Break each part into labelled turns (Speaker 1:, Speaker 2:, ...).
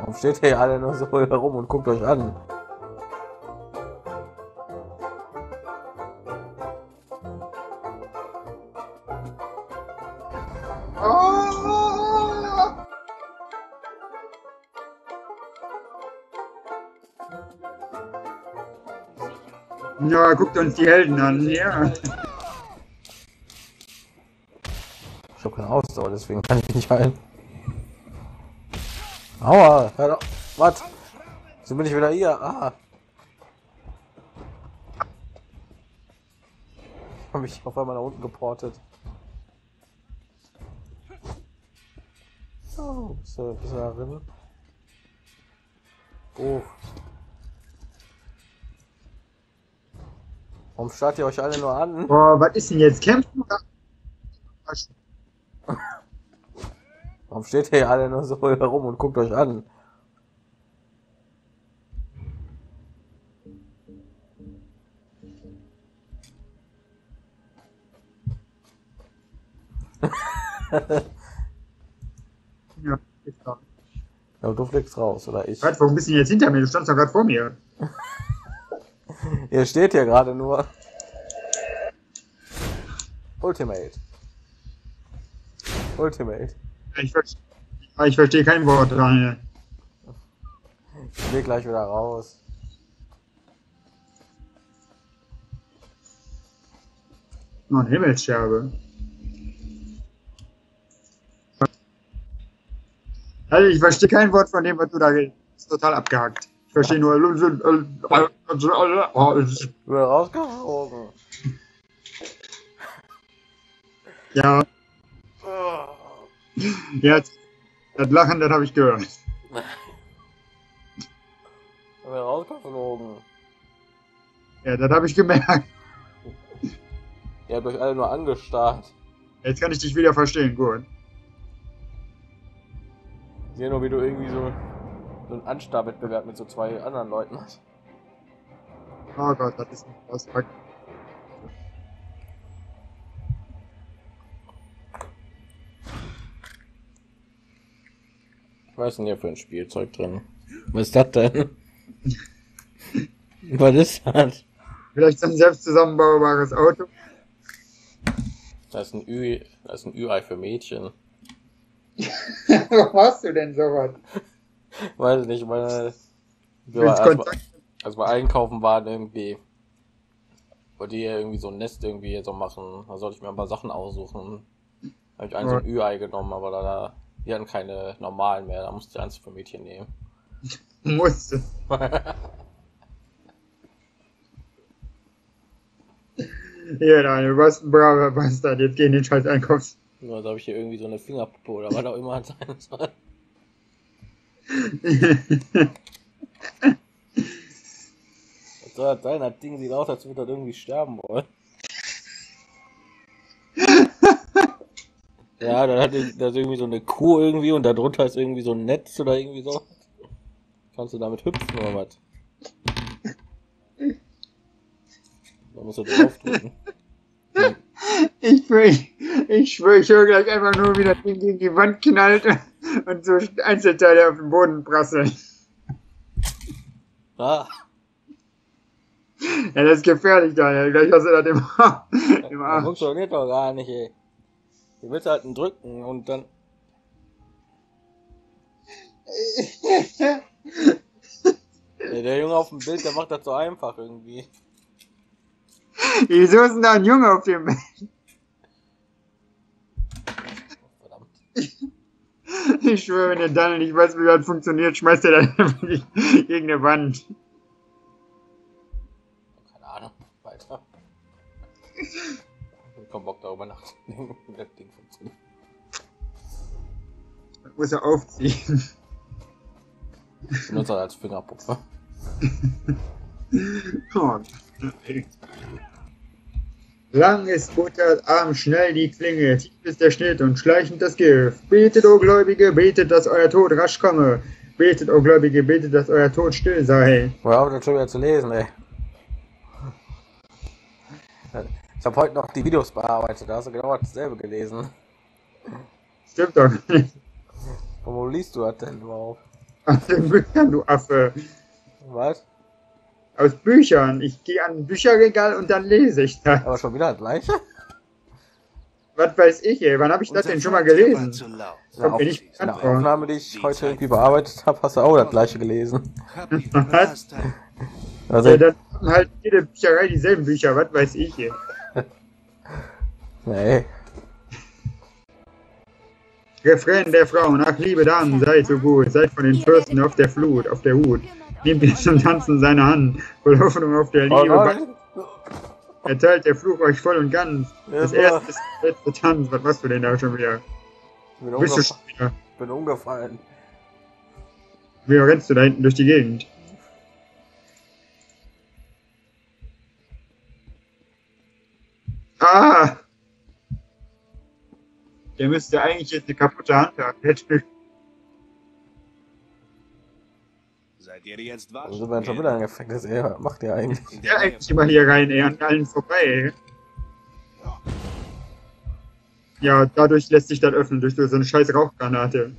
Speaker 1: Warum steht ihr alle nur so herum und guckt euch an?
Speaker 2: Ja, guckt uns die Helden an, ja.
Speaker 1: Ich habe keine Ausdauer, deswegen kann ich nicht heilen. Aua, hör. Was? So bin ich wieder hier. Ah. Ich habe mich auf einmal nach unten geportet. Oh, bist du, bist du da drin? Oh. Warum starrt ihr euch alle nur an?
Speaker 2: Boah, was ist denn jetzt? Kämpfen?
Speaker 1: Warum steht ihr alle nur so herum und guckt euch an?
Speaker 2: Ja, klar.
Speaker 1: Ja, du fliegst raus, oder ich?
Speaker 2: Was, warum bist du denn jetzt hinter mir? Du standst doch gerade vor mir.
Speaker 1: Ihr steht hier gerade nur. Ultimate. Ultimate.
Speaker 2: Ich, ich verstehe kein Wort, Daniel.
Speaker 1: Ich will gleich wieder raus.
Speaker 2: Eine Himmelsscherbe. Also ich verstehe kein Wort von dem, was du da redest. Ist total abgehackt. Ich verstehe nur.
Speaker 1: Ich will rausgeflogen.
Speaker 2: Ja, jetzt. Das Lachen, das habe ich gehört.
Speaker 1: Will rausgeflogen.
Speaker 2: Ja, das habe ich gemerkt.
Speaker 1: Ihr habt euch alle nur angestarrt.
Speaker 2: Jetzt kann ich dich wieder verstehen, gut.
Speaker 1: Ich sehe nur, wie du irgendwie so, so einen Anstarrwettbewerb mit so zwei anderen Leuten hast.
Speaker 2: Oh Gott, das ist nicht was.
Speaker 1: Was ist denn hier für ein Spielzeug drin? Was ist das denn? Was ist das?
Speaker 2: Vielleicht so ein selbst zusammenbaubares Auto.
Speaker 1: Das ist ein Ü, das ist ein Ü-Ei für Mädchen.
Speaker 2: Warum hast du denn sowas?
Speaker 1: Weiß nicht, meine. Wir als wir einkaufen waren irgendwie. Wollte die irgendwie so ein Nest irgendwie so machen. Da sollte ich mir ein paar Sachen aussuchen. Habe ich eins so ein Ü-Ei genommen, aber da, da die hatten keine normalen mehr. Da musste ich eins für Mädchen nehmen.
Speaker 2: Musste. Ja, warst ein braver Bastard. Jetzt geh in den scheiß Einkaufs.
Speaker 1: Nur da habe ich hier irgendwie so eine Fingerpuppe oder was auch immer sein soll. Was soll das sein? Das Ding sieht aus, als würde das irgendwie sterben wollen. Ja, dann hat das irgendwie so eine Kuh irgendwie und darunter ist irgendwie so ein Netz oder irgendwie so. Kannst du damit hüpfen oder was? Da musst du draufdrücken.
Speaker 2: Ich schwöre, ich, schwöre, ich höre gleich einfach nur, wie das Ding gegen die Wand knallt und so Einzelteile auf den Boden prasseln.
Speaker 1: Ah,
Speaker 2: Ja, das ist gefährlich, Daniel. Gleich hast du das im, im
Speaker 1: das
Speaker 2: Arsch.
Speaker 1: funktioniert doch gar nicht, ey. Du willst halt einen drücken und dann. Ey, der Junge auf dem Bild, der macht das so einfach irgendwie.
Speaker 2: Wieso ist denn da ein Junge auf dem Bild? Ich schwöre, wenn der Daniel nicht weiß, wie das funktioniert, schmeißt er dann einfach gegen eine Wand.
Speaker 1: Keine Ahnung. Weiter. Ich hab keinen Bock darüber nachzudenken, wie das Ding funktioniert.
Speaker 2: Das muss er aufziehen.
Speaker 1: Ich benutze das als Fingerpuppe.
Speaker 2: Oh. Lang ist Butter, arm schnell die Klinge, tief ist der Schnitt und schleichend das Gift. Betet, o Gläubige, betet, dass euer Tod rasch komme. Betet, o Gläubige, betet, dass euer Tod still sei.
Speaker 1: Auf, das schon wieder zu lesen, ey. Ich habe heute noch die Videos bearbeitet, da hast du genau dasselbe gelesen.
Speaker 2: Stimmt doch nicht.
Speaker 1: Wo liest du das denn überhaupt?
Speaker 2: Aus den Büchern, du Affe.
Speaker 1: Was?
Speaker 2: Aus Büchern. Ich gehe an ein Bücherregal und dann lese ich das.
Speaker 1: Aber schon wieder das gleiche?
Speaker 2: Was weiß ich, ey. Wann habe ich das denn schon mal gelesen? Kommt mir nicht
Speaker 1: In der. Aufnahme, die ich heute irgendwie bearbeitet habe, hast du auch das gleiche gelesen. Also,
Speaker 2: Ja, dann haben halt jede Bücherei dieselben Bücher. Was weiß ich, ey.
Speaker 1: nee.
Speaker 2: Refrain der Frauen, ach liebe Damen, seid so gut, seid von den Fürsten auf der Flut, auf der Hut. Nehmt ihr zum Tanzen seine Hand, voll Hoffnung auf der
Speaker 1: Oh
Speaker 2: Liebe.
Speaker 1: nein!
Speaker 2: Erteilt der Fluch euch voll und ganz. Das
Speaker 1: Ja,
Speaker 2: erste ist der letzte Tanz. Was machst du denn da schon wieder?
Speaker 1: Ich bin,
Speaker 2: Bist du schon wieder?
Speaker 1: bin umgefallen.
Speaker 2: Wie rennst du da hinten durch die Gegend? Ah! Der müsste eigentlich jetzt eine kaputte Hand haben. Hätte-
Speaker 3: Seid ihr jetzt wach?
Speaker 1: Wir jetzt schon wieder Gefängnis. Ey, was macht ihr eigentlich?
Speaker 3: Nähe
Speaker 2: eigentlich immer hier rein, ey, an allen vorbei, ey. Ja, dadurch lässt sich das öffnen, durch so eine scheiß Rauchgranate.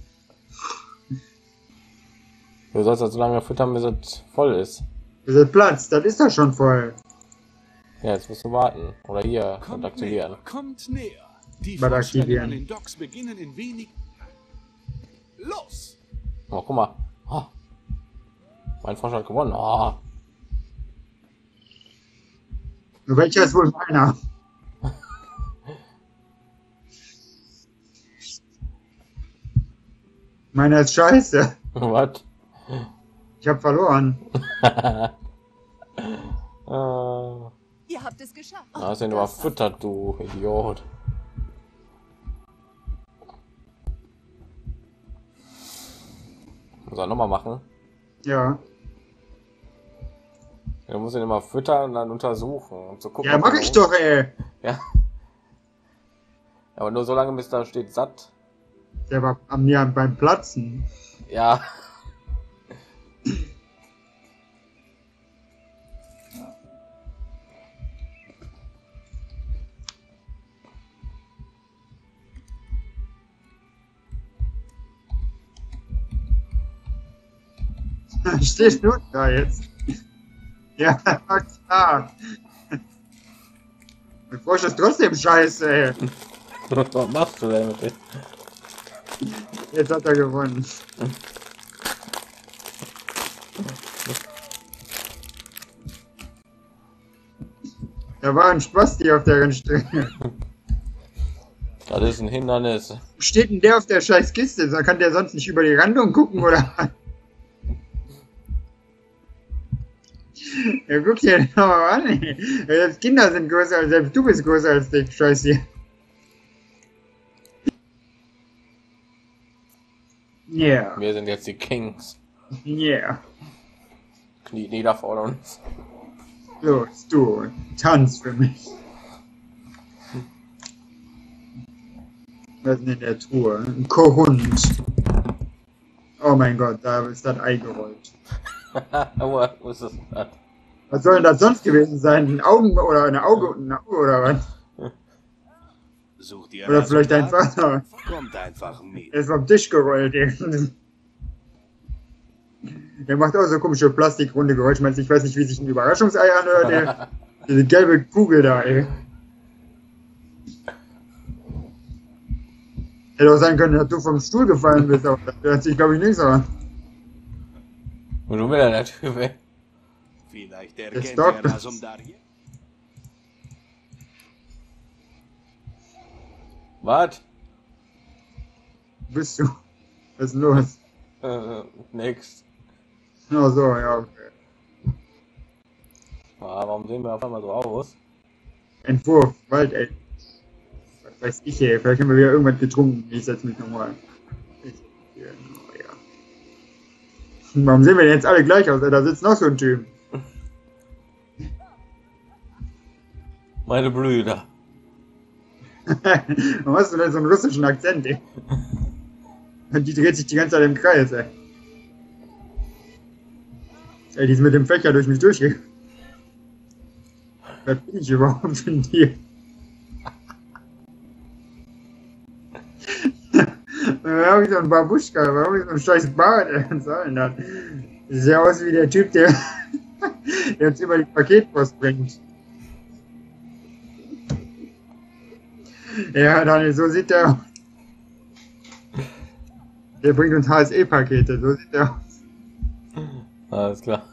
Speaker 1: Du sollst das so lange füttern, bis es voll ist.
Speaker 2: Das ist Platz, das ist doch schon voll.
Speaker 1: Ja, jetzt musst du warten. Oder hier und
Speaker 3: Kommt
Speaker 1: aktivieren.
Speaker 3: näher, kommt näher. Die Vorstellungen
Speaker 2: aktivieren?
Speaker 3: an den Docks beginnen in wenig... Los!
Speaker 1: Oh, guck mal. Oh. Mein Vorschlag hat gewonnen. Oh.
Speaker 2: Welcher ist wohl meiner? Meiner ist scheiße.
Speaker 1: Was?
Speaker 2: Ich hab verloren.
Speaker 1: äh,
Speaker 4: Ihr habt es geschafft.
Speaker 1: da hast du ihn überfüttert, du Idiot. Muss er nochmal machen?
Speaker 2: Ja.
Speaker 1: Du musst ihn immer füttern und dann untersuchen, um zu gucken.
Speaker 2: Ja, mach ich doch, ey.
Speaker 1: Ja. Aber nur so lange, bis da steht satt.
Speaker 2: Der war am mir beim Platzen.
Speaker 1: Ja.
Speaker 2: Stehst du da jetzt? Ja, klar. Bevor ich das trotzdem scheiße, ey.
Speaker 1: Was machst du denn mit dem?
Speaker 2: Jetzt hat er gewonnen. Da war ein Spasti auf der Rennstrecke.
Speaker 1: Das ist ein Hindernis.
Speaker 2: Wo steht denn der auf der scheiß Kiste? Da kann der sonst nicht über die Randung gucken, oder? Ja, guck dir den mal an, ey. Selbst Kinder sind größer, als selbst du bist größer als der Scheiß hier. Yeah,
Speaker 1: Wir sind jetzt die Kings.
Speaker 2: yeah.
Speaker 1: Knie nieder vor uns.
Speaker 2: Los, du, tanz für mich. Was ist denn in der Truhe? Ein Kohund. Oh mein Gott, da ist das Ei gerollt.
Speaker 1: Wo ist das?
Speaker 2: Was soll denn das sonst gewesen sein? Ein Augen oder eine Auge ein Auge oder was?
Speaker 3: Sucht ihr
Speaker 2: Oder vielleicht ein
Speaker 3: Resultat?
Speaker 2: Vater.
Speaker 3: Kommt einfach mit.
Speaker 2: Er ist vom Tisch gerollt. ey. Der macht auch so komische plastikrunde Geräusche. Ich weiß nicht, wie sich ein Überraschungsei anhört. Ey. Diese gelbe Kugel da, ey. Hätte auch sein können, dass du vom Stuhl gefallen bist, aber das hört sich, glaube ich, nicht so an.
Speaker 1: Und du willst der Typ, ey.
Speaker 3: Vielleicht erkennt
Speaker 2: Stock.
Speaker 3: ihr Rasum Darje.
Speaker 1: Was?
Speaker 2: Bist du? Was ist los?
Speaker 1: Äh, nix.
Speaker 2: Ach so, ja, okay.
Speaker 1: Ah, warum sehen wir auf einmal so aus?
Speaker 2: Entwurf, Wald, ey. Was weiß ich, ey. Vielleicht haben wir wieder irgendwas getrunken. Ich setz mich nochmal. Ich, ja, ja. Warum sehen wir denn jetzt alle gleich aus? ey? Da sitzt noch so ein Typ.
Speaker 1: meine Brüder.
Speaker 2: Was hast du denn so einen russischen Akzent, ey? Die dreht sich die ganze Zeit im Kreis, ey. Ey, die ist mit dem Fächer durch mich durchgegangen. Was bin ich überhaupt von dir? warum so ein Babuschka? Warum so ein scheiß Bart? Was? Sieht ja aus wie der Typ, der, jetzt uns immer die Paketpost bringt. Ja, Daniel, so sieht der aus. Der bringt uns HSE-Pakete, so sieht der aus.
Speaker 1: Alles klar.